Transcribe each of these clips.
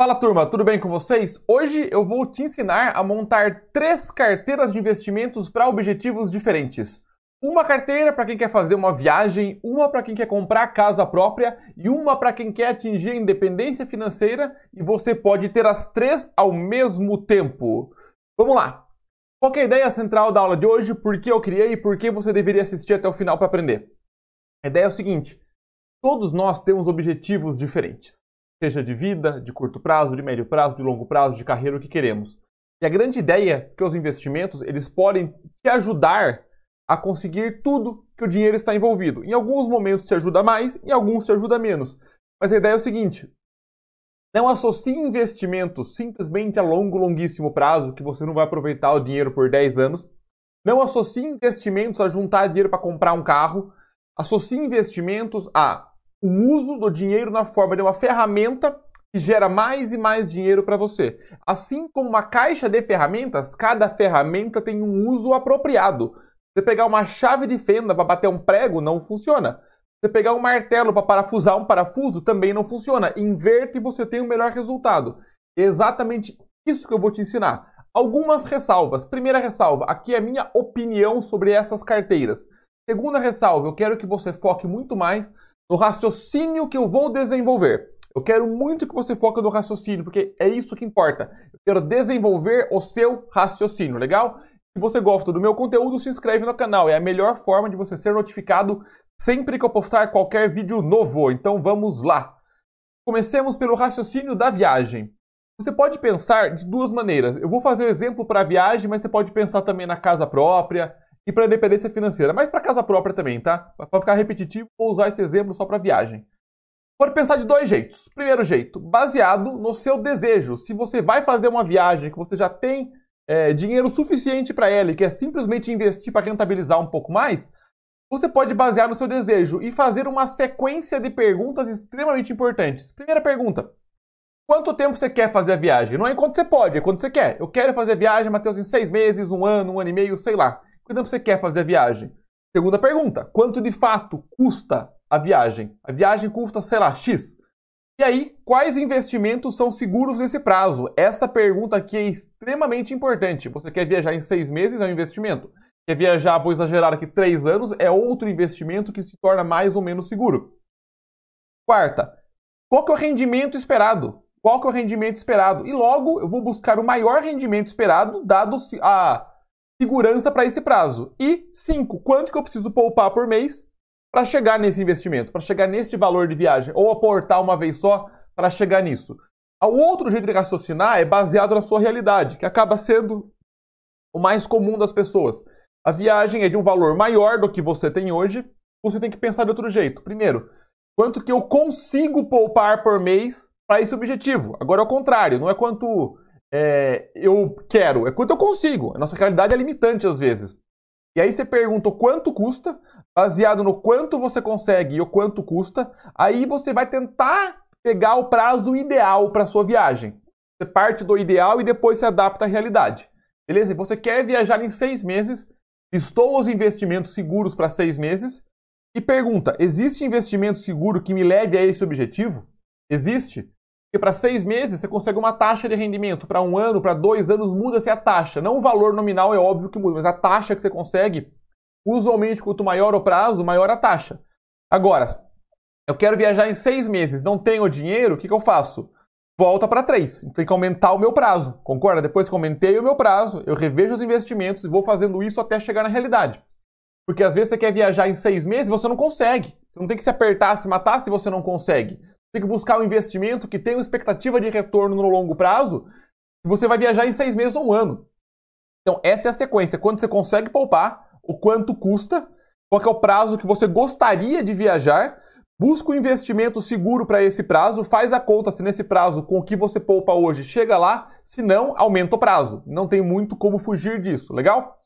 Fala turma, tudo bem com vocês? Hoje eu vou te ensinar a montar três carteiras de investimentos para objetivos diferentes. Uma carteira para quem quer fazer uma viagem, uma para quem quer comprar casa própria e uma para quem quer atingir a independência financeira e você pode ter as três ao mesmo tempo. Vamos lá! Qual é a ideia central da aula de hoje? Por que eu criei e por que você deveria assistir até o final para aprender? A ideia é o seguinte: todos nós temos objetivos diferentes seja de vida, de curto prazo, de médio prazo, de longo prazo, de carreira, o que queremos. E a grande ideia é que os investimentos eles podem te ajudar a conseguir tudo que o dinheiro está envolvido. Em alguns momentos te ajuda mais, em alguns te ajuda menos. Mas a ideia é o seguinte: não associe investimentos simplesmente a longo, longuíssimo prazo, que você não vai aproveitar o dinheiro por 10 anos. Não associe investimentos a juntar dinheiro para comprar um carro. Associe investimentos a o uso do dinheiro na forma de uma ferramenta que gera mais e mais dinheiro para você. Assim como uma caixa de ferramentas, cada ferramenta tem um uso apropriado. Você pegar uma chave de fenda para bater um prego não funciona. Você pegar um martelo para parafusar um parafuso também não funciona. Inverte e você tem o um melhor resultado. É exatamente isso que eu vou te ensinar. Algumas ressalvas. Primeira ressalva, aqui é a minha opinião sobre essas carteiras. Segunda ressalva, eu quero que você foque muito mais no raciocínio que eu vou desenvolver. Eu quero muito que você foque no raciocínio, porque é isso que importa. Eu quero desenvolver o seu raciocínio, legal? Se você gosta do meu conteúdo, se inscreve no canal. É a melhor forma de você ser notificado sempre que eu postar qualquer vídeo novo. Então vamos lá. Comecemos pelo raciocínio da viagem. Você pode pensar de duas maneiras. Eu vou fazer o exemplo para a viagem, mas você pode pensar também na casa própria, e para independência financeira, mas para casa própria também, tá? Para ficar repetitivo, vou usar esse exemplo só para viagem. Pode pensar de dois jeitos. Primeiro jeito, baseado no seu desejo. Se você vai fazer uma viagem que você já tem é, dinheiro suficiente para ela e quer simplesmente investir para rentabilizar um pouco mais, você pode basear no seu desejo e fazer uma sequência de perguntas extremamente importantes. Primeira pergunta: Quanto tempo você quer fazer a viagem? Não é enquanto você pode, é quando você quer. Eu quero fazer a viagem, Matheus, em seis meses, um ano, um ano e meio, sei lá. Quanto você quer fazer a viagem? Segunda pergunta: quanto de fato custa a viagem? A viagem custa, sei lá, X. E aí, quais investimentos são seguros nesse prazo? Essa pergunta aqui é extremamente importante. Você quer viajar em seis meses? É um investimento. Quer viajar, vou exagerar aqui, três anos? É outro investimento que se torna mais ou menos seguro. Quarta, qual que é o rendimento esperado? Qual que é o rendimento esperado? E logo eu vou buscar o maior rendimento esperado, dado a segurança para esse prazo. E cinco, quanto que eu preciso poupar por mês para chegar nesse investimento, para chegar neste valor de viagem, ou aportar uma vez só para chegar nisso. O outro jeito de raciocinar é baseado na sua realidade, que acaba sendo o mais comum das pessoas. A viagem é de um valor maior do que você tem hoje, você tem que pensar de outro jeito. Primeiro, quanto que eu consigo poupar por mês para esse objetivo? Agora é o contrário, não é quanto é, eu quero, é quanto eu consigo. A nossa realidade é limitante às vezes. E aí você pergunta o quanto custa, baseado no quanto você consegue e o quanto custa, aí você vai tentar pegar o prazo ideal para sua viagem. Você parte do ideal e depois se adapta à realidade. Beleza? Você quer viajar em seis meses, estou os investimentos seguros para seis meses, e pergunta: existe investimento seguro que me leve a esse objetivo? Existe? Porque para seis meses você consegue uma taxa de rendimento. Para um ano, para dois anos, muda-se a taxa. Não o valor nominal é óbvio que muda, mas a taxa que você consegue, usualmente, quanto maior o prazo, maior a taxa. Agora, eu quero viajar em seis meses, não tenho dinheiro, o que, que eu faço? Volta para três. Tem que aumentar o meu prazo. Concorda? Depois que aumentei o meu prazo, eu revejo os investimentos e vou fazendo isso até chegar na realidade. Porque às vezes você quer viajar em seis meses e você não consegue. Você não tem que se apertar, se matar se você não consegue tem que buscar um investimento que tenha uma expectativa de retorno no longo prazo, você vai viajar em seis meses ou um ano. Então, essa é a sequência. Quando você consegue poupar, o quanto custa, qual é o prazo que você gostaria de viajar, busca um investimento seguro para esse prazo, faz a conta se nesse prazo com o que você poupa hoje chega lá, se não, aumenta o prazo. Não tem muito como fugir disso, legal?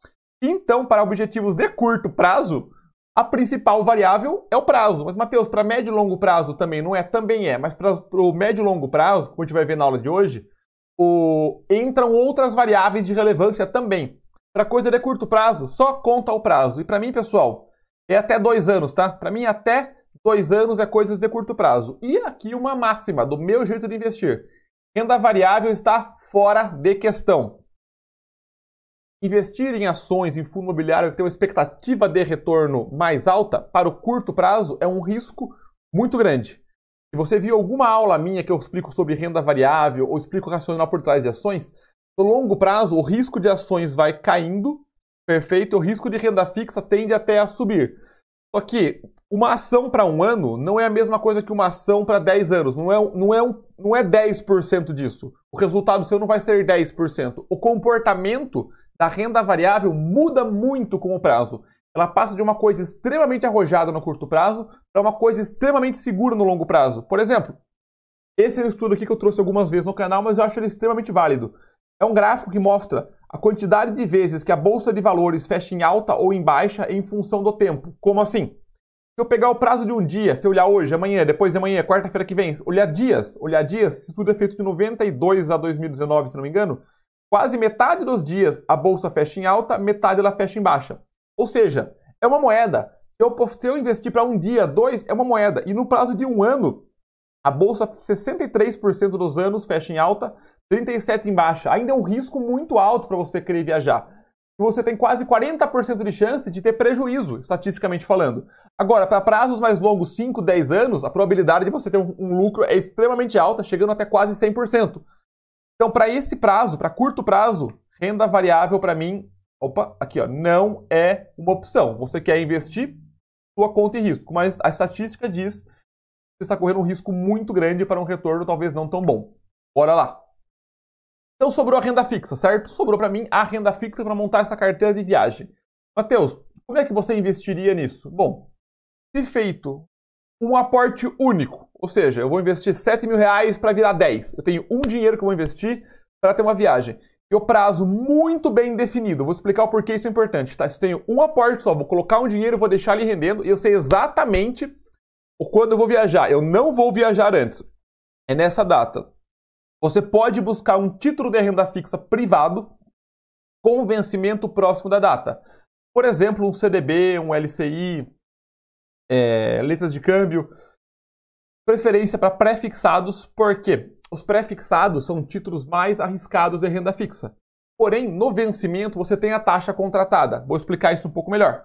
Então, para objetivos de curto prazo, a principal variável é o prazo. Mas, Matheus, para médio e longo prazo também não é? Também é. Mas para o médio e longo prazo, como a gente vai ver na aula de hoje, o... entram outras variáveis de relevância também. Para coisa de curto prazo, só conta o prazo. E para mim, pessoal, é até dois anos, tá? Para mim, até dois anos é coisas de curto prazo. E aqui uma máxima do meu jeito de investir. Renda variável está fora de questão. Investir em ações em fundo imobiliário que tem uma expectativa de retorno mais alta para o curto prazo é um risco muito grande. Se você viu alguma aula minha que eu explico sobre renda variável ou explico o racional por trás de ações, no longo prazo o risco de ações vai caindo, perfeito, o risco de renda fixa tende até a subir. Só que uma ação para um ano não é a mesma coisa que uma ação para 10 anos. Não é, não, é um, não é 10% disso. O resultado seu não vai ser 10%. O comportamento da renda variável muda muito com o prazo. Ela passa de uma coisa extremamente arrojada no curto prazo para uma coisa extremamente segura no longo prazo. Por exemplo, esse é um estudo aqui que eu trouxe algumas vezes no canal, mas eu acho ele extremamente válido. É um gráfico que mostra a quantidade de vezes que a bolsa de valores fecha em alta ou em baixa em função do tempo. Como assim? Se eu pegar o prazo de um dia, se eu olhar hoje, amanhã, depois de amanhã, quarta-feira que vem, olhar dias, olhar dias, esse estudo é feito de 92 a 2019, se não me engano, Quase metade dos dias a bolsa fecha em alta, metade ela fecha em baixa. Ou seja, é uma moeda. Se eu, se eu investir para um dia, dois, é uma moeda. E no prazo de um ano, a bolsa 63% dos anos fecha em alta, 37% em baixa. Ainda é um risco muito alto para você querer viajar. Você tem quase 40% de chance de ter prejuízo, estatisticamente falando. Agora, para prazos mais longos, 5, 10 anos, a probabilidade de você ter um, um lucro é extremamente alta, chegando até quase 100%. Então, para esse prazo, para curto prazo, renda variável para mim, opa, aqui ó, não é uma opção. Você quer investir sua conta e risco, mas a estatística diz que você está correndo um risco muito grande para um retorno talvez não tão bom. Bora lá. Então sobrou a renda fixa, certo? Sobrou para mim a renda fixa para montar essa carteira de viagem. Mateus, como é que você investiria nisso? Bom, se feito um aporte único, ou seja, eu vou investir 7 mil reais para virar 10. Eu tenho um dinheiro que eu vou investir para ter uma viagem. E o prazo muito bem definido. vou explicar o porquê isso é importante. Tá? Se eu tenho um aporte só, vou colocar um dinheiro, vou deixar ele rendendo e eu sei exatamente quando eu vou viajar. Eu não vou viajar antes. É nessa data. Você pode buscar um título de renda fixa privado com vencimento próximo da data. Por exemplo, um CDB, um LCI, é, letras de câmbio. Preferência para pré-fixados, porque os pré-fixados são títulos mais arriscados de renda fixa. Porém, no vencimento você tem a taxa contratada. Vou explicar isso um pouco melhor.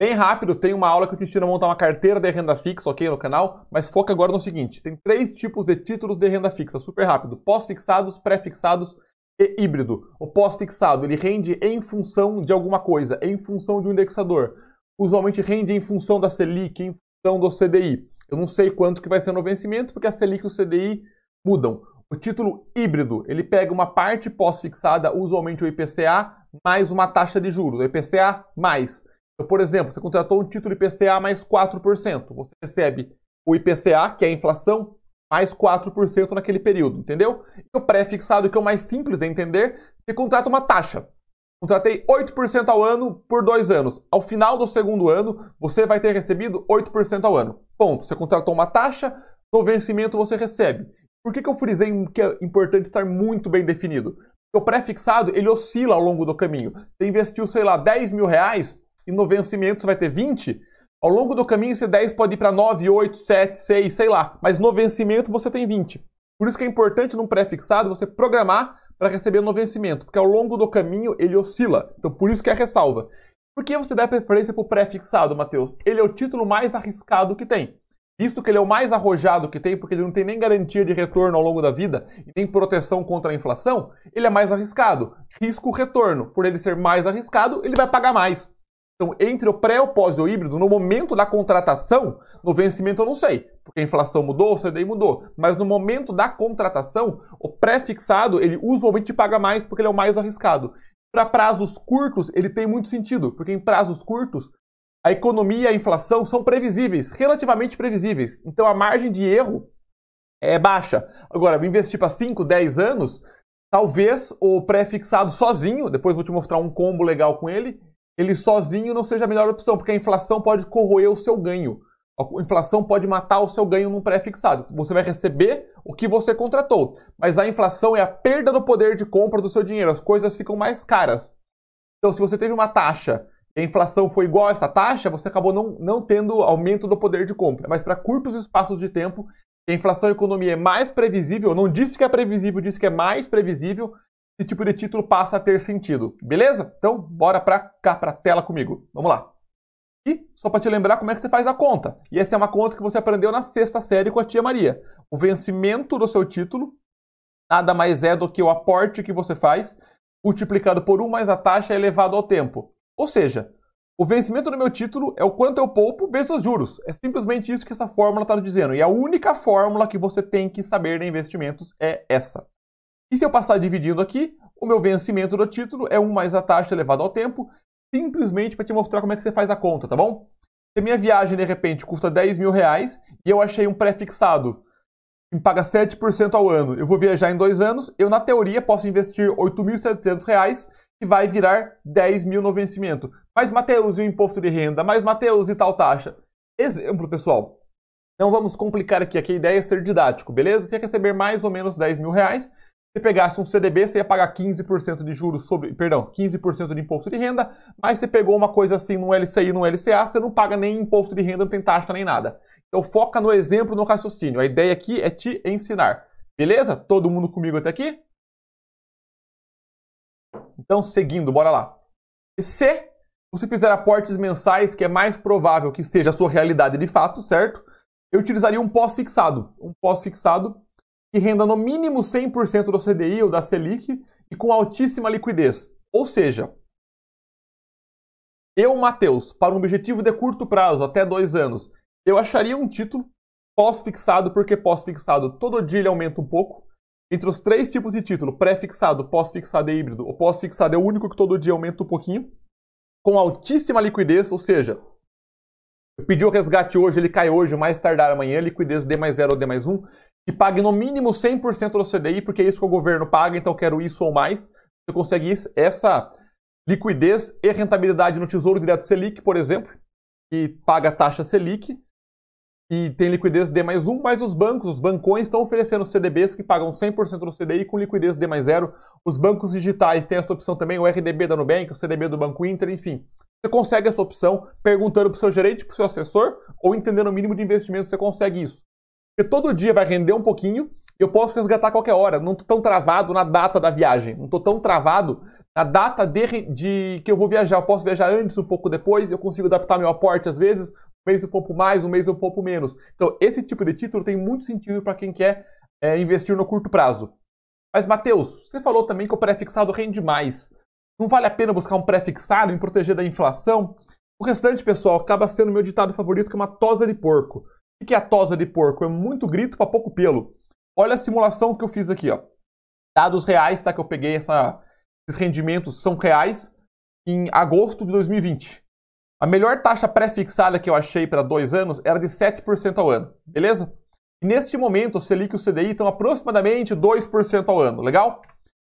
Bem rápido, tem uma aula que eu te ensino a montar uma carteira de renda fixa, ok, no canal, mas foca agora no seguinte: tem três tipos de títulos de renda fixa, super rápido: pós-fixados, pré-fixados e híbrido. O pós-fixado ele rende em função de alguma coisa, em função de um indexador usualmente rende em função da Selic, em função do CDI. Eu não sei quanto que vai ser no vencimento, porque a Selic e o CDI mudam. O título híbrido, ele pega uma parte pós-fixada, usualmente o IPCA, mais uma taxa de juros, o IPCA mais. Então, por exemplo, você contratou um título IPCA mais 4%, você recebe o IPCA, que é a inflação, mais 4% naquele período, entendeu? E o pré-fixado, que é o mais simples de entender, você contrata uma taxa. Contratei 8% ao ano por dois anos. Ao final do segundo ano, você vai ter recebido 8% ao ano. Ponto. Você contratou uma taxa, no vencimento você recebe. Por que, que eu frisei que é importante estar muito bem definido? Porque o pré-fixado, ele oscila ao longo do caminho. Você investiu, sei lá, 10 mil reais e no vencimento você vai ter 20. Ao longo do caminho, esse 10 pode ir para 9, 8, 7, 6, sei lá. Mas no vencimento você tem 20. Por isso que é importante num pré-fixado você programar para receber no vencimento, porque ao longo do caminho ele oscila. Então por isso que é ressalva. Por que você dá preferência para o pré-fixado, Matheus? Ele é o título mais arriscado que tem. Visto que ele é o mais arrojado que tem, porque ele não tem nem garantia de retorno ao longo da vida e nem proteção contra a inflação, ele é mais arriscado. Risco-retorno. Por ele ser mais arriscado, ele vai pagar mais. Então, entre o pré, o pós e o híbrido, no momento da contratação, no vencimento eu não sei, porque a inflação mudou, o CDI mudou, mas no momento da contratação, o pré-fixado, ele usualmente paga mais porque ele é o mais arriscado. Para prazos curtos, ele tem muito sentido, porque em prazos curtos, a economia e a inflação são previsíveis, relativamente previsíveis. Então a margem de erro é baixa. Agora, investir para 5, 10 anos, talvez o pré-fixado sozinho, depois vou te mostrar um combo legal com ele, ele sozinho não seja a melhor opção, porque a inflação pode corroer o seu ganho. A inflação pode matar o seu ganho num pré-fixado. Você vai receber o que você contratou, mas a inflação é a perda do poder de compra do seu dinheiro. As coisas ficam mais caras. Então, se você teve uma taxa e a inflação foi igual a essa taxa, você acabou não, não tendo aumento do poder de compra. Mas para curtos espaços de tempo, A inflação e a economia é mais previsível, não disse que é previsível, disse que é mais previsível, esse tipo de título passa a ter sentido. Beleza? Então, bora para cá, para a tela comigo. Vamos lá. E, só para te lembrar como é que você faz a conta. E essa é uma conta que você aprendeu na sexta série com a tia Maria. O vencimento do seu título nada mais é do que o aporte que você faz multiplicado por 1 mais a taxa elevado ao tempo. Ou seja, o vencimento do meu título é o quanto eu poupo vezes os juros. É simplesmente isso que essa fórmula está dizendo. E a única fórmula que você tem que saber de investimentos é essa. E se eu passar dividindo aqui, o meu vencimento do título é 1 mais a taxa elevado ao tempo, simplesmente para te mostrar como é que você faz a conta, tá bom? Se a minha viagem, de repente, custa 10 mil reais e eu achei um pré-fixado que me paga 7% ao ano, eu vou viajar em dois anos, eu, na teoria, posso investir 8.700 reais e vai virar 10 mil no vencimento. Mas, Mateus, e o imposto de renda? Mas, Mateus, e tal taxa? Exemplo, pessoal. Não vamos complicar aqui, aqui a ideia é ser didático, beleza? Você quer receber mais ou menos 10 mil reais, se pegasse um CDB, você ia pagar 15% de juros sobre, perdão, 15% de imposto de renda, mas você pegou uma coisa assim no LCI, no LCA, você não paga nem imposto de renda, não tem taxa nem nada. Então foca no exemplo, no raciocínio. A ideia aqui é te ensinar. Beleza? Todo mundo comigo até aqui? Então, seguindo, bora lá. E se você fizer aportes mensais, que é mais provável que seja a sua realidade de fato, certo? Eu utilizaria um pós-fixado. Um pós-fixado que renda no mínimo 100% do CDI ou da Selic e com altíssima liquidez. Ou seja, eu, Matheus, para um objetivo de curto prazo, até dois anos, eu acharia um título pós-fixado, porque pós-fixado todo dia ele aumenta um pouco. Entre os três tipos de título, pré-fixado, pós-fixado e híbrido, o pós-fixado é o único que todo dia aumenta um pouquinho, com altíssima liquidez, ou seja, eu pedi o resgate hoje, ele cai hoje, mais tardar amanhã, liquidez D mais 0 ou D mais 1 que pague no mínimo 100% do CDI, porque é isso que o governo paga, então quero isso ou mais. Você consegue isso, essa liquidez e rentabilidade no Tesouro Direto Selic, por exemplo, que paga a taxa Selic e tem liquidez D mais 1, mas os bancos, os bancões estão oferecendo CDBs que pagam 100% do CDI com liquidez D mais 0. Os bancos digitais têm essa opção também, o RDB da Nubank, o CDB do Banco Inter, enfim. Você consegue essa opção perguntando para o seu gerente, para o seu assessor, ou entendendo o mínimo de investimento, você consegue isso. Porque todo dia vai render um pouquinho eu posso resgatar a qualquer hora. Não estou tão travado na data da viagem. Não estou tão travado na data de, de, que eu vou viajar. Eu posso viajar antes, um pouco depois. Eu consigo adaptar meu aporte às vezes. Um mês eu pouco mais, um mês eu pouco menos. Então, esse tipo de título tem muito sentido para quem quer é, investir no curto prazo. Mas, Matheus, você falou também que o pré-fixado rende mais. Não vale a pena buscar um pré-fixado e proteger da inflação? O restante, pessoal, acaba sendo meu ditado favorito, que é uma tosa de porco. Que é a tosa de porco? É muito grito para pouco pelo. Olha a simulação que eu fiz aqui, ó. Dados reais, tá? Que eu peguei essa, esses rendimentos são reais em agosto de 2020. A melhor taxa pré-fixada que eu achei para dois anos era de 7% ao ano, beleza? E neste momento, o Selic e o CDI estão aproximadamente 2% ao ano, legal?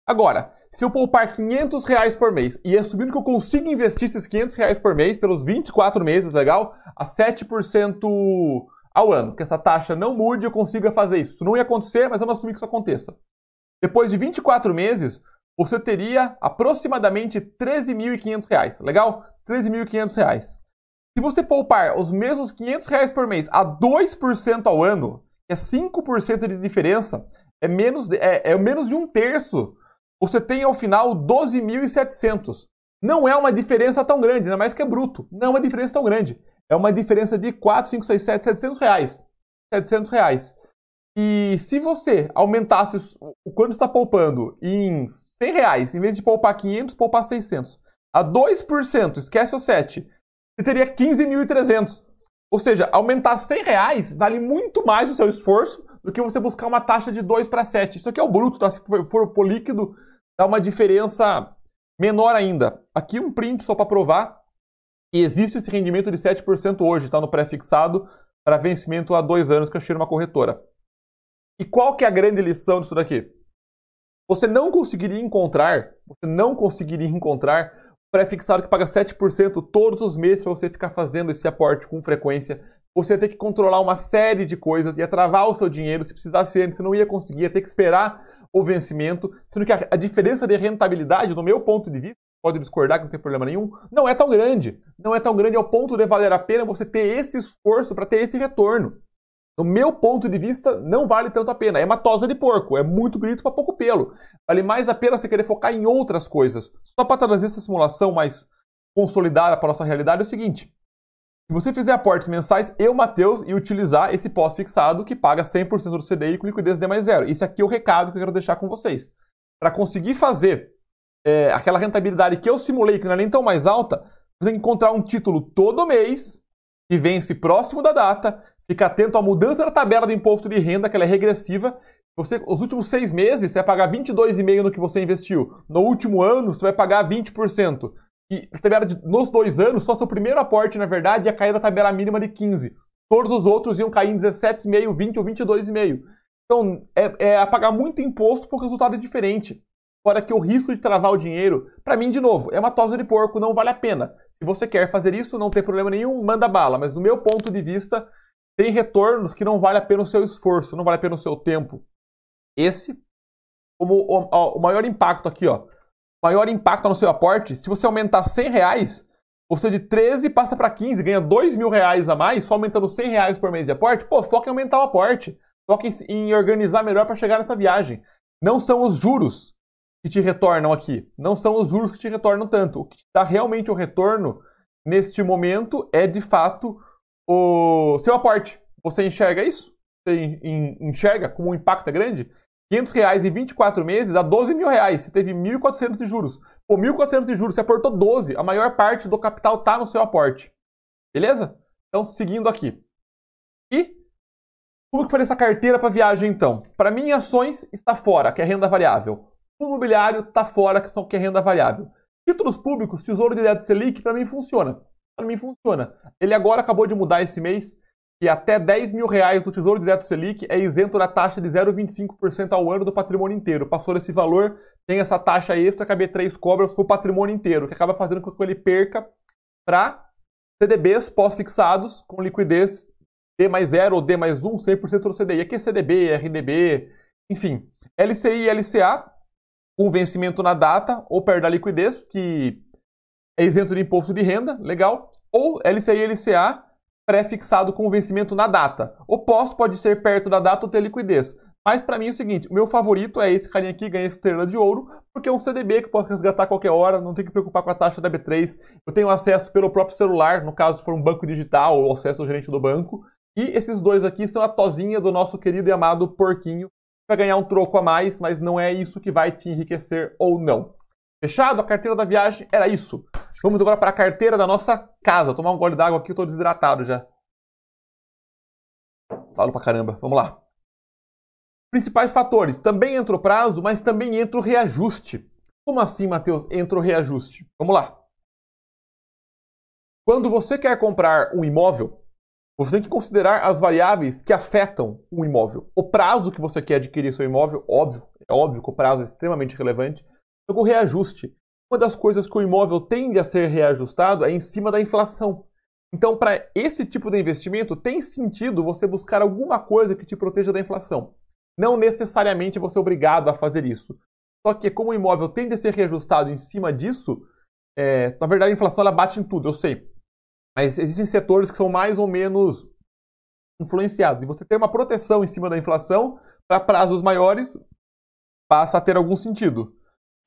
Agora, se eu poupar 500 reais por mês e assumindo que eu consigo investir esses 500 reais por mês pelos 24 meses, legal? A 7% ao ano, que essa taxa não mude e eu consiga fazer isso. Isso não ia acontecer, mas vamos assumir que isso aconteça. Depois de 24 meses, você teria aproximadamente 13.500 reais. Legal? 13.500 reais. Se você poupar os mesmos 500 reais por mês a 2% ao ano, que é 5% de diferença, é menos, é, é menos de um terço. Você tem ao final 12.700. Não é uma diferença tão grande, ainda mais que é bruto. Não é uma diferença tão grande é uma diferença de 4, 5, 6, 7, 700 reais. 700 reais. E se você aumentasse o quanto está poupando em 100 reais, em vez de poupar 500, poupar 600, a 2%, esquece o 7, você teria 15.300. Ou seja, aumentar 100 reais vale muito mais o seu esforço do que você buscar uma taxa de 2 para 7. Isso aqui é o bruto, tá? Se for por líquido, dá uma diferença menor ainda. Aqui um print só para provar. E existe esse rendimento de 7% hoje, está no pré-fixado, para vencimento há dois anos que eu achei numa corretora. E qual que é a grande lição disso daqui? Você não conseguiria encontrar, você não conseguiria encontrar pré-fixado que paga 7% todos os meses para você ficar fazendo esse aporte com frequência. Você ia ter que controlar uma série de coisas, ia travar o seu dinheiro, se precisasse antes, você não ia conseguir, ia ter que esperar o vencimento, sendo que a, diferença de rentabilidade, do meu ponto de vista, pode discordar que não tem problema nenhum, não é tão grande. Não é tão grande ao ponto de valer a pena você ter esse esforço para ter esse retorno. No meu ponto de vista, não vale tanto a pena. É uma tosa de porco, é muito grito para pouco pelo. Vale mais a pena você querer focar em outras coisas. Só para trazer essa simulação mais consolidada para nossa realidade é o seguinte: se você fizer aportes mensais, eu, Matheus, e utilizar esse pós-fixado que paga 100% do CDI com liquidez D mais zero. Isso aqui é o recado que eu quero deixar com vocês. Para conseguir fazer é, aquela rentabilidade que eu simulei, que não é nem tão mais alta, você tem que encontrar um título todo mês, que vence próximo da data, fica atento à mudança da tabela de imposto de renda, que ela é regressiva. Você, os últimos seis meses, você vai pagar 22,5% no que você investiu. No último ano, você vai pagar 20%. E a tabela de, nos dois anos, só seu primeiro aporte, na verdade, ia cair da tabela mínima de 15. Todos os outros iam cair em 17,5, 20 ou 22,5. Então, é, é pagar muito imposto porque o resultado é diferente. Fora que o risco de travar o dinheiro, para mim, de novo, é uma tosa de porco, não vale a pena. Se você quer fazer isso, não tem problema nenhum, manda bala. Mas do meu ponto de vista, tem retornos que não vale a pena o seu esforço, não vale a pena o seu tempo. Esse, como o, o maior impacto aqui, ó, maior impacto no seu aporte, se você aumentar 100 reais, você de 13 passa para 15, ganha 2 mil reais a mais, só aumentando 100 reais por mês de aporte, pô, foca em aumentar o aporte. Foca em, em organizar melhor para chegar nessa viagem. Não são os juros que te retornam aqui. Não são os juros que te retornam tanto. O que dá realmente o retorno neste momento é, de fato, o seu aporte. Você enxerga isso? Você enxerga como o impacto é grande? 500 reais em 24 meses dá 12 mil reais. Você teve 1.400 de juros. Pô, 1.400 de juros, você aportou 12. A maior parte do capital está no seu aporte. Beleza? Então, seguindo aqui. E como que foi essa carteira para viagem, então? Para mim, ações está fora, que é renda variável. Fundo imobiliário está fora, que, são, que é renda variável. Títulos públicos, Tesouro Direto Selic, para mim funciona. Para mim funciona. Ele agora acabou de mudar esse mês que até 10 mil reais do Tesouro Direto Selic é isento da taxa de 0,25% ao ano do patrimônio inteiro. Passou desse valor, tem essa taxa extra que a B3 cobra o patrimônio inteiro, que acaba fazendo com que ele perca para CDBs pós-fixados com liquidez D mais 0 ou D mais 1, 100% do CDI. Aqui é CDB, RDB, enfim. LCI e LCA, com vencimento na data ou perto da liquidez, que é isento de imposto de renda, legal. Ou LCI e LCA, pré-fixado com vencimento na data. Oposto pode ser perto da data ou ter liquidez. Mas para mim é o seguinte, o meu favorito é esse carinha aqui, ganha estrela de ouro, porque é um CDB que pode resgatar a qualquer hora, não tem que preocupar com a taxa da B3. Eu tenho acesso pelo próprio celular, no caso for um banco digital ou acesso ao gerente do banco. E esses dois aqui são a tozinha do nosso querido e amado porquinho, para ganhar um troco a mais, mas não é isso que vai te enriquecer ou não. Fechado? A carteira da viagem era isso. Vamos agora para a carteira da nossa casa. Vou tomar um gole d'água aqui, eu tô desidratado já. Falo pra caramba. Vamos lá. Principais fatores. Também entra o prazo, mas também entra o reajuste. Como assim, Matheus? Entra o reajuste. Vamos lá. Quando você quer comprar um imóvel, você tem que considerar as variáveis que afetam o imóvel. O prazo que você quer adquirir seu imóvel, óbvio, é óbvio que o prazo é extremamente relevante. O reajuste. Uma das coisas que o imóvel tende a ser reajustado é em cima da inflação. Então, para esse tipo de investimento, tem sentido você buscar alguma coisa que te proteja da inflação. Não necessariamente você é obrigado a fazer isso. Só que como o imóvel tende a ser reajustado em cima disso, é, na verdade a inflação ela bate em tudo, eu sei. Mas existem setores que são mais ou menos influenciados. E você ter uma proteção em cima da inflação para prazos maiores passa a ter algum sentido.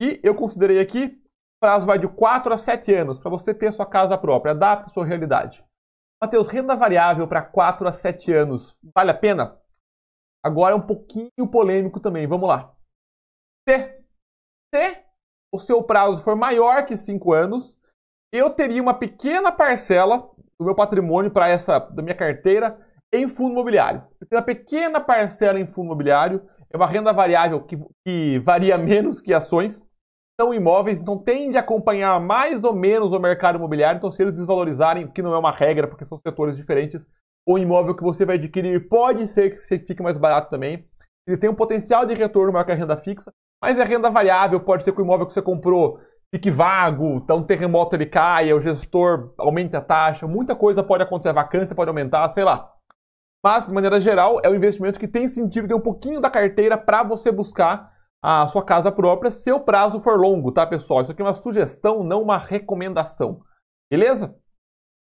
E eu considerei aqui, prazo vai de 4 a 7 anos para você ter sua casa própria, adapta a sua realidade. Matheus, renda variável para 4 a 7 anos, vale a pena? Agora é um pouquinho polêmico também, vamos lá. Se, se o seu prazo for maior que 5 anos, eu teria uma pequena parcela do meu patrimônio para essa da minha carteira em fundo imobiliário. Eu tenho uma pequena parcela em fundo imobiliário, é uma renda variável que, que varia menos que ações, são imóveis, então tende a acompanhar mais ou menos o mercado imobiliário. Então, se eles desvalorizarem, que não é uma regra, porque são setores diferentes, o imóvel que você vai adquirir pode ser que fique mais barato também. Ele tem um potencial de retorno maior que a renda fixa, mas a renda variável pode ser que o imóvel que você comprou fique vago, então um terremoto ele caia, o gestor aumente a taxa, muita coisa pode acontecer, a vacância pode aumentar, sei lá. Mas, de maneira geral, é um investimento que tem sentido ter um pouquinho da carteira para você buscar a sua casa própria se o prazo for longo, tá, pessoal? Isso aqui é uma sugestão, não uma recomendação. Beleza?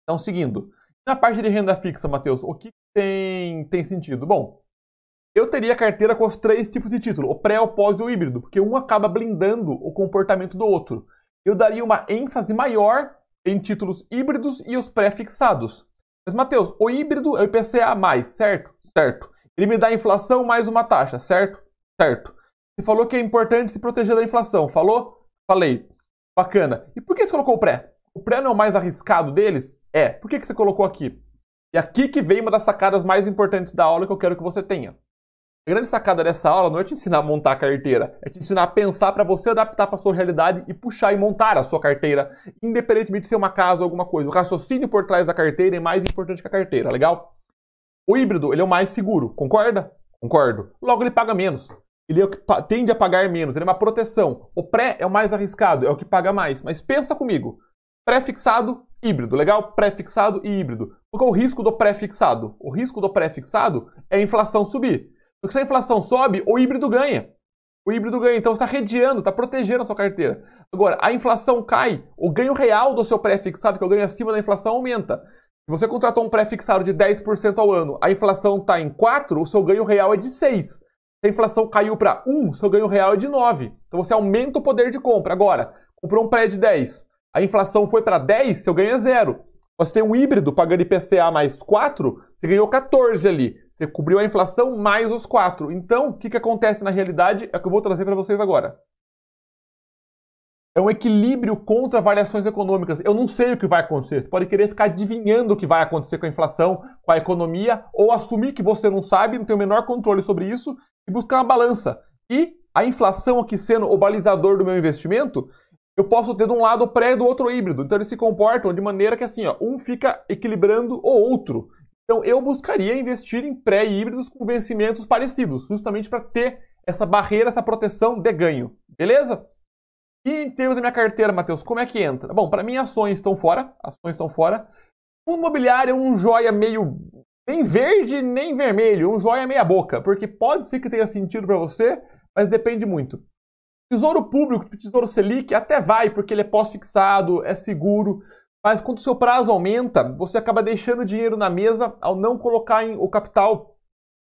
Então, seguindo. Na parte de renda fixa, Matheus, o que tem, tem sentido? Bom, eu teria carteira com os três tipos de título, o pré, o pós e o híbrido, porque um acaba blindando o comportamento do outro. Eu daria uma ênfase maior em títulos híbridos e os pré-fixados. Mas, Matheus, o híbrido é o IPCA+, certo? Certo. Ele me dá inflação mais uma taxa, certo? Certo. Você falou que é importante se proteger da inflação. Falou? Falei. Bacana. E por que você colocou o pré? O pré não é o mais arriscado deles? É. Por que você colocou aqui? E aqui que vem uma das sacadas mais importantes da aula que eu quero que você tenha. A grande sacada dessa aula não é te ensinar a montar a carteira, é te ensinar a pensar para você adaptar para sua realidade e puxar e montar a sua carteira, independentemente de ser uma casa ou alguma coisa. O raciocínio por trás da carteira é mais importante que a carteira, legal? O híbrido, ele é o mais seguro, concorda? Concordo. Logo, ele paga menos. Ele é o que tende a pagar menos, ele é uma proteção. O pré é o mais arriscado, é o que paga mais. Mas pensa comigo. Pré-fixado, híbrido, legal? Pré-fixado e híbrido. Qual é o risco do pré-fixado? O risco do pré-fixado é a inflação subir. Porque se a inflação sobe, o híbrido ganha. O híbrido ganha, então está redeando, está protegendo a sua carteira. Agora, a inflação cai, o ganho real do seu pré-fixado, que é o ganho acima da inflação, aumenta. Se você contratou um pré-fixado de 10% ao ano, a inflação está em 4, o seu ganho real é de 6. Se a inflação caiu para 1, seu ganho real é de 9. Então você aumenta o poder de compra. Agora, comprou um pré de 10, a inflação foi para 10, seu ganho é zero. Você tem um híbrido pagando IPCA mais 4, você ganhou 14 ali. Você cobriu a inflação mais os 4. Então, o que, que acontece na realidade é o que eu vou trazer para vocês agora. É um equilíbrio contra variações econômicas. Eu não sei o que vai acontecer. Você pode querer ficar adivinhando o que vai acontecer com a inflação, com a economia, ou assumir que você não sabe, não tem o menor controle sobre isso, e buscar uma balança. E a inflação aqui sendo o balizador do meu investimento, eu posso ter de um lado pré e do outro híbrido. Então eles se comportam de maneira que assim, ó, um fica equilibrando o outro. Então eu buscaria investir em pré e híbridos com vencimentos parecidos, justamente para ter essa barreira, essa proteção de ganho. Beleza? E em termos da minha carteira, Matheus, como é que entra? Bom, para mim ações estão fora, ações estão fora. Fundo imobiliário é um joia meio nem verde nem vermelho, um joia meia boca, porque pode ser que tenha sentido para você, mas depende muito. Tesouro público, tipo Tesouro Selic, até vai, porque ele é pós-fixado, é seguro. Mas quando o seu prazo aumenta, você acaba deixando dinheiro na mesa ao não colocar o capital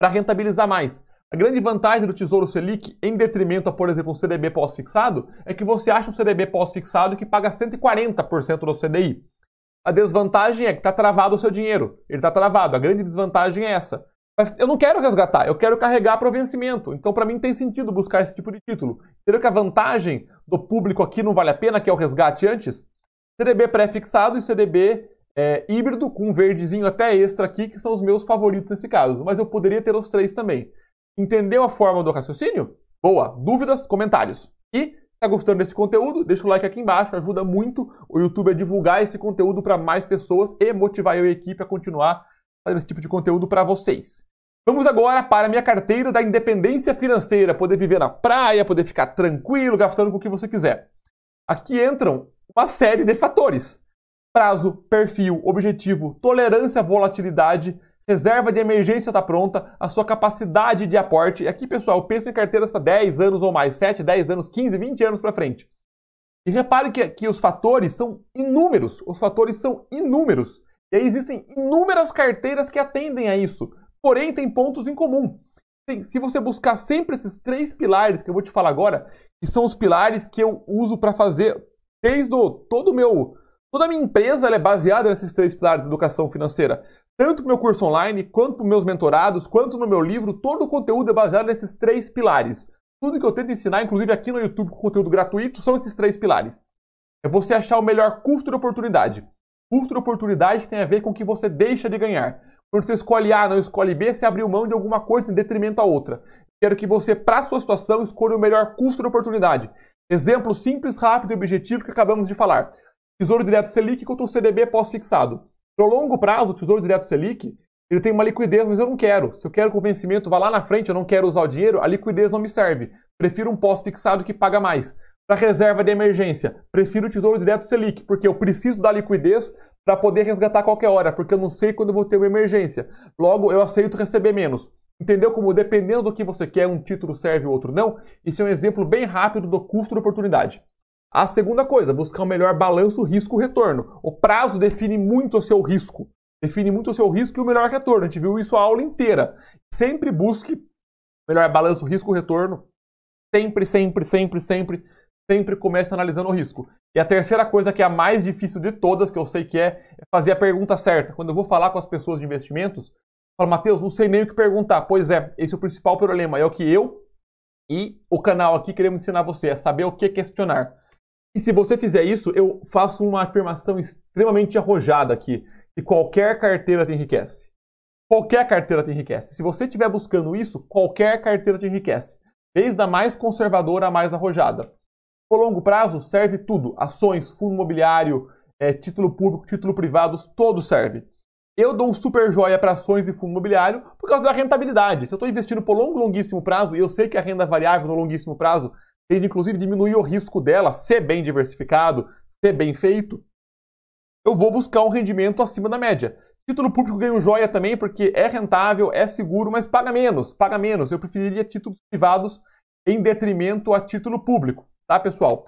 para rentabilizar mais. A grande vantagem do Tesouro Selic, em detrimento a, por exemplo, um CDB pós-fixado, é que você acha um CDB pós-fixado que paga 140% do CDI. A desvantagem é que está travado o seu dinheiro. Ele está travado. A grande desvantagem é essa. Mas eu não quero resgatar, eu quero carregar para o vencimento. Então, para mim, tem sentido buscar esse tipo de título. Entendeu que a vantagem do público aqui não vale a pena, que é o resgate antes? CDB pré-fixado e CDB é, híbrido, com um verdezinho até extra aqui, que são os meus favoritos nesse caso. Mas eu poderia ter os três também. Entendeu a forma do raciocínio? Boa! Dúvidas? Comentários. E se está gostando desse conteúdo, deixa o like aqui embaixo, ajuda muito o YouTube a divulgar esse conteúdo para mais pessoas e motivar eu e a equipe a continuar fazendo esse tipo de conteúdo para vocês. Vamos agora para a minha carteira da independência financeira, poder viver na praia, poder ficar tranquilo, gastando com o que você quiser. Aqui entram uma série de fatores: prazo, perfil, objetivo, tolerância à volatilidade, reserva de emergência está pronta, a sua capacidade de aporte. Aqui, pessoal, eu penso em carteiras para 10 anos ou mais, 7, 10 anos, 15, 20 anos para frente. E repare que, que os fatores são inúmeros. Os fatores são inúmeros. E aí existem inúmeras carteiras que atendem a isso porém tem pontos em comum. Se você buscar sempre esses três pilares que eu vou te falar agora, que são os pilares que eu uso para fazer desde o, todo meu. Toda a minha empresa é baseada nesses três pilares de educação financeira. Tanto no meu curso online, quanto nos meus mentorados, quanto no meu livro, todo o conteúdo é baseado nesses três pilares. Tudo que eu tento ensinar, inclusive aqui no YouTube com conteúdo gratuito, são esses três pilares. É você achar o melhor custo de oportunidade. Custo de oportunidade tem a ver com o que você deixa de ganhar. Quando você escolhe A, não escolhe B, você abriu mão de alguma coisa em detrimento à outra. Quero que você, para a sua situação, escolha o melhor custo de oportunidade. Exemplo simples, rápido e objetivo que acabamos de falar. Tesouro Direto Selic contra o CDB pós-fixado. Para longo prazo, o Tesouro Direto Selic, ele tem uma liquidez, mas eu não quero. Se eu quero que o vencimento vá lá na frente, eu não quero usar o dinheiro, a liquidez não me serve. Prefiro um pós-fixado que paga mais. Para reserva de emergência, prefiro o Tesouro Direto Selic, porque eu preciso da liquidez para poder resgatar qualquer hora, porque eu não sei quando eu vou ter uma emergência. Logo, eu aceito receber menos. Entendeu como, dependendo do que você quer, um título serve e outro não? Isso é um exemplo bem rápido do custo da oportunidade. A segunda coisa, buscar um melhor balanço risco-retorno. O prazo define muito o seu risco. define muito o seu risco e o melhor retorno. A gente viu isso a aula inteira. Sempre busque melhor balanço risco-retorno. Sempre, sempre, sempre, sempre, sempre comece analisando o risco. E a terceira coisa, que é a mais difícil de todas, que eu sei que é, é fazer a pergunta certa. Quando eu vou falar com as pessoas de investimentos, eu falo, Matheus, não sei nem o que perguntar. Pois é, esse é o principal problema. É o que eu e o canal aqui queremos ensinar você, é saber o que questionar. E se você fizer isso, eu faço uma afirmação extremamente arrojada aqui, que qualquer carteira te enriquece. Qualquer carteira te enriquece. Se você estiver buscando isso, qualquer carteira te enriquece. Desde a mais conservadora à mais arrojada. Por longo prazo, serve tudo. Ações, fundo imobiliário, é, título público, título privado, todo serve. Eu dou um super joia para ações e fundo imobiliário por causa da rentabilidade. Se eu estou investindo por longo, longuíssimo prazo, e eu sei que a renda variável no longuíssimo prazo tende inclusive diminuir o risco dela, ser bem diversificado, ser bem feito, eu vou buscar um rendimento acima da média. Título público ganho joia também porque é rentável, é seguro, mas paga menos, paga menos. Eu preferiria títulos privados em detrimento a título público, tá, pessoal?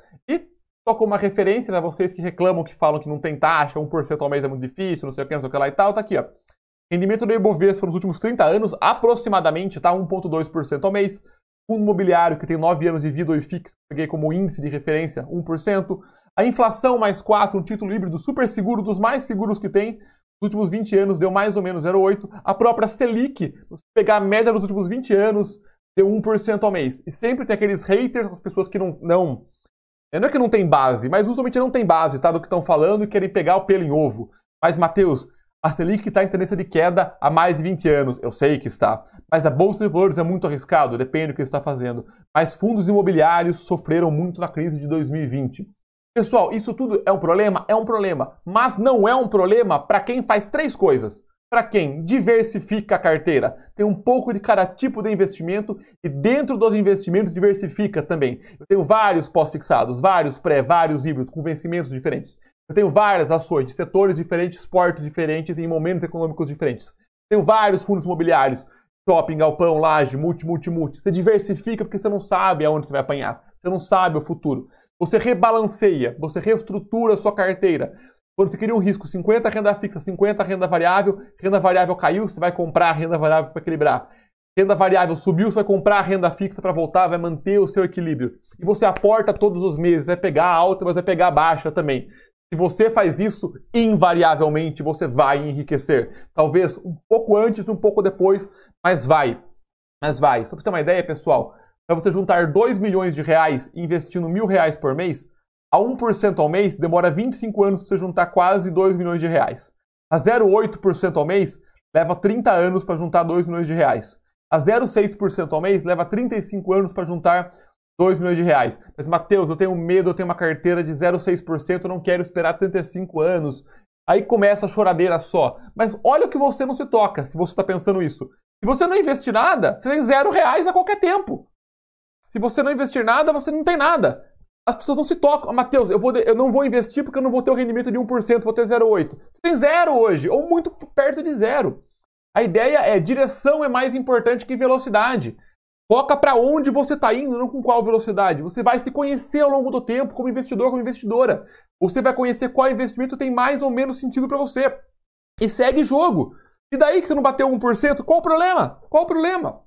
Só como uma referência, né, vocês que reclamam, que falam que não tem taxa, 1% ao mês é muito difícil, não sei o que, não sei o que lá e tal, tá aqui, ó. Rendimento do Ibovespa nos últimos 30 anos, aproximadamente, tá 1,2% ao mês. Fundo imobiliário, que tem 9 anos de vida e fixo, peguei como índice de referência, 1%. A inflação mais 4, um título híbrido super seguro, dos mais seguros que tem, nos últimos 20 anos deu mais ou menos 0,8. A própria Selic, se pegar a média dos últimos 20 anos, deu 1% ao mês. E sempre tem aqueles haters, as pessoas que não, não. Não é que não tem base, mas usualmente não tem base, tá? Do que estão falando e querem pegar o pelo em ovo. Mas, Matheus, a Selic está em tendência de queda há mais de 20 anos. Eu sei que está. Mas a Bolsa de Valores é muito arriscado, depende do que está fazendo. Mas fundos imobiliários sofreram muito na crise de 2020. Pessoal, isso tudo é um problema? É um problema. Mas não é um problema para quem faz três coisas. Para quem diversifica a carteira, tem um pouco de cada tipo de investimento e dentro dos investimentos diversifica também. Eu tenho vários pós-fixados, vários pré, vários híbridos com vencimentos diferentes. Eu tenho várias ações de setores diferentes, portes diferentes em momentos econômicos diferentes. Tenho vários fundos imobiliários, shopping, galpão, laje, multi, multi, multi. Você diversifica porque você não sabe aonde você vai apanhar. Você não sabe o futuro. Você rebalanceia, você reestrutura a sua carteira. Quando você queria um risco 50 renda fixa, 50 renda variável, renda variável caiu, você vai comprar a renda variável para equilibrar. Renda variável subiu, você vai comprar a renda fixa para voltar, vai manter o seu equilíbrio. E você aporta todos os meses, vai pegar a alta, mas vai pegar a baixa também. Se você faz isso, invariavelmente você vai enriquecer. Talvez um pouco antes, um pouco depois, mas vai. Mas vai. Só para você ter uma ideia, pessoal, para você juntar 2 milhões de reais investindo mil reais por mês, a 1% ao mês demora 25 anos para você juntar quase 2 milhões de reais. A 0,8% ao mês leva 30 anos para juntar 2 milhões de reais. A 0,6% ao mês leva 35 anos para juntar 2 milhões de reais. Mas, Matheus, eu tenho medo, eu tenho uma carteira de 0,6%, eu não quero esperar 35 anos. Aí começa a choradeira só. Mas olha o que você não se toca, se você está pensando isso. Se você não investir nada, você tem zero reais a qualquer tempo. Se você não investir nada, você não tem nada. As pessoas não se tocam. Matheus, eu, vou, eu não vou investir porque eu não vou ter o rendimento de 1%, vou ter 0,8%. Você tem zero hoje, ou muito perto de zero. A ideia é direção é mais importante que velocidade. Foca para onde você está indo, não com qual velocidade. Você vai se conhecer ao longo do tempo como investidor, como investidora. Você vai conhecer qual investimento tem mais ou menos sentido para você. E segue jogo. E daí que você não bateu 1%, qual o problema? Qual o problema?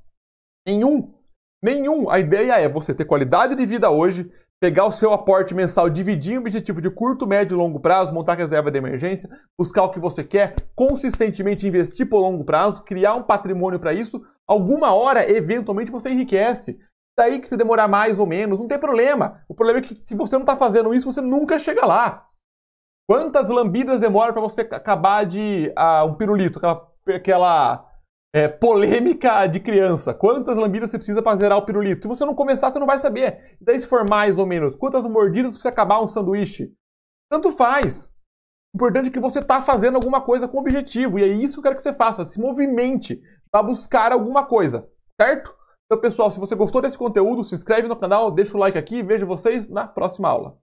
Nenhum. Nenhum. A ideia é você ter qualidade de vida hoje, pegar o seu aporte mensal, dividir em objetivo de curto, médio e longo prazo, montar reserva de emergência, buscar o que você quer, consistentemente investir por longo prazo, criar um patrimônio para isso. Alguma hora, eventualmente, você enriquece. Daí que se demorar mais ou menos, não tem problema. O problema é que se você não está fazendo isso, você nunca chega lá. Quantas lambidas demora para você acabar de ah, um pirulito, aquela, aquela é, polêmica de criança. Quantas lambidas você precisa para zerar o pirulito? Se você não começar, você não vai saber. E daí, se for mais ou menos, quantas mordidas você acabar um sanduíche? Tanto faz. O importante é que você está fazendo alguma coisa com objetivo. E é isso que eu quero que você faça. Se movimente para buscar alguma coisa. Certo? Então, pessoal, se você gostou desse conteúdo, se inscreve no canal, deixa o like aqui e vejo vocês na próxima aula.